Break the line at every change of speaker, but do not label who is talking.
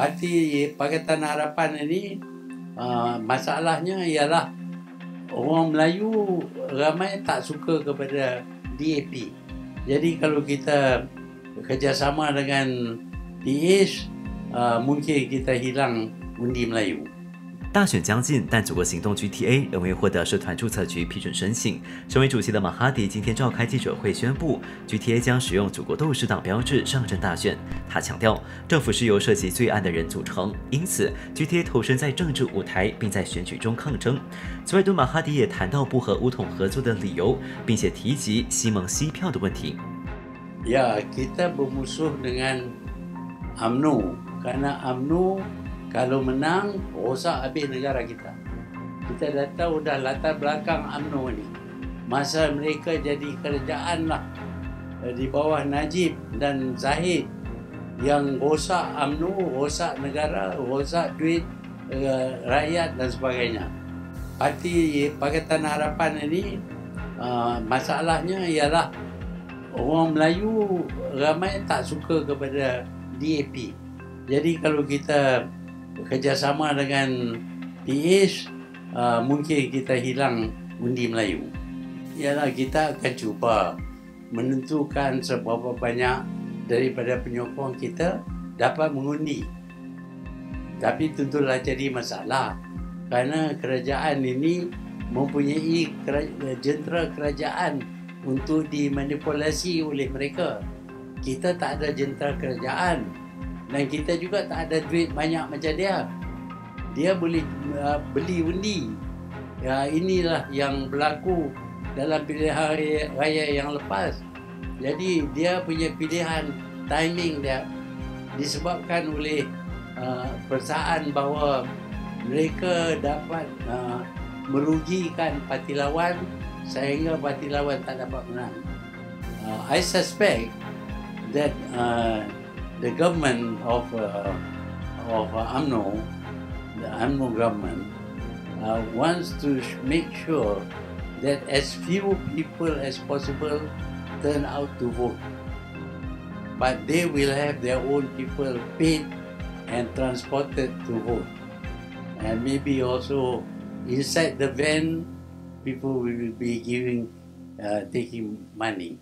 parti Pakatan Harapan ini uh, masalahnya ialah orang Melayu ramai tak suka kepada DAP. Jadi kalau kita kerjasama dengan PH, uh, mungkin kita hilang undi Melayu.
大选将近，但祖国行动 GTA 仍未获得社团注册局批准申请。身为主席的马哈迪今天召开记者会宣布，GTA 将使用祖国斗士党标志上阵大选。他强调，政府是由涉及罪案的人组成，因此 GTA 投身在政治舞台，并在选举中抗争。此外，敦马哈迪也谈到不和乌统合作的理由，并且提及西蒙西票的问题。
Ya, kita bermusuh dengan AMNO kerana AMNO kalau menang rosak habis negara kita. Kita dah tahu dah latar belakang UMNO ni. Masa mereka jadi kerajaan lah. Eh, di bawah Najib dan Zahid. Yang rosak UMNO rosak negara rosak duit uh, rakyat dan sebagainya. Parti Pakatan Harapan ini uh, masalahnya ialah orang Melayu ramai tak suka kepada DAP jadi kalau kita kerjasama dengan PH uh, mungkin kita hilang undi Melayu. Ialah kita akan cuba menentukan seberapa banyak daripada penyokong kita dapat mengundi. Tapi tentulah jadi masalah kerana kerajaan ini mempunyai jentera kerajaan untuk dimanipulasi oleh mereka. Kita tak ada jentera kerajaan dan kita juga tak ada duit banyak macam dia. Dia boleh uh, beli undi. Ya inilah yang berlaku dalam pilihan raya yang lepas. Jadi dia punya pilihan timing dia disebabkan oleh uh, perasaan bahawa mereka dapat uh, merugikan parti lawan sehingga parti lawan tak dapat menang. Uh, I suspect that uh, the government of uh, of uh, UMNO, the AMNO government, uh, wants to make sure that as few people as possible turn out to vote. But they will have their own people paid and transported to vote. And maybe also inside the van, people will be giving, uh, taking money.